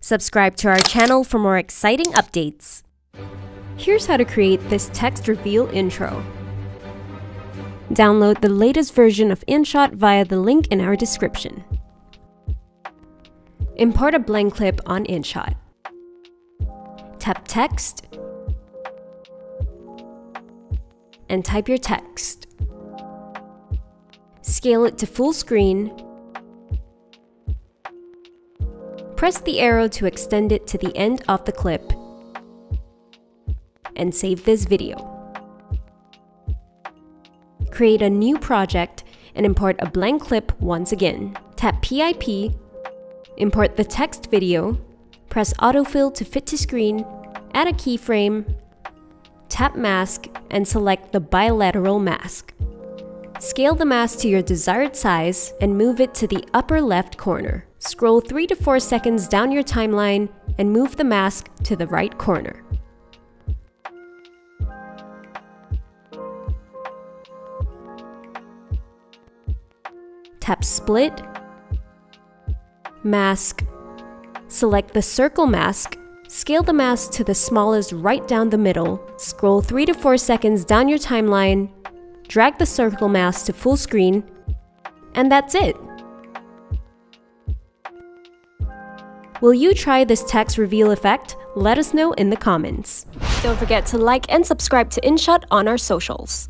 Subscribe to our channel for more exciting updates. Here's how to create this text reveal intro. Download the latest version of InShot via the link in our description. Import a blank clip on InShot. Tap Text and type your text. Scale it to full screen. Press the arrow to extend it to the end of the clip and save this video. Create a new project and import a blank clip once again. Tap PIP, import the text video, press autofill to fit to screen, add a keyframe, tap mask, and select the bilateral mask. Scale the mask to your desired size and move it to the upper left corner. Scroll 3 to 4 seconds down your timeline and move the mask to the right corner. Tap Split, Mask, select the circle mask Scale the mask to the smallest right down the middle, scroll 3 to 4 seconds down your timeline, drag the circle mask to full screen, and that's it! Will you try this text reveal effect? Let us know in the comments. Don't forget to like and subscribe to InShot on our socials.